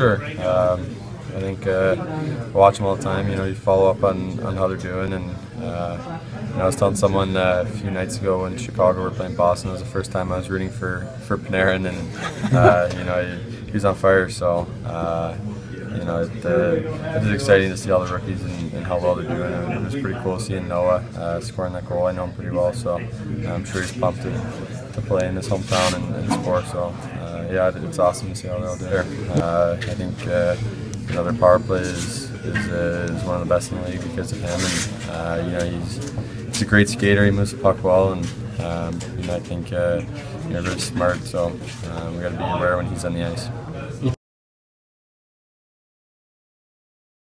sure. Um, I think uh, I watch them all the time. You know, you follow up on, on how they're doing. And uh, you know, I was telling someone uh, a few nights ago when Chicago were playing Boston. It was the first time I was rooting for for Panarin, and uh, you know, he, he, was on fire. So. Uh, you know, it, uh, it is exciting to see all the rookies and, and how well they're doing. And it was pretty cool seeing Noah uh, scoring that goal. I know him pretty well, so I'm sure he's pumped to, to play in his hometown and, and score. So yeah, it's awesome to see how they're all doing. I think you know, their power play is is, uh, is one of the best in the league because of him. And uh, you know, he's he's a great skater. He moves the puck well, and um, you know, I think uh, you know, really smart. So um, we got to be aware when he's on the ice.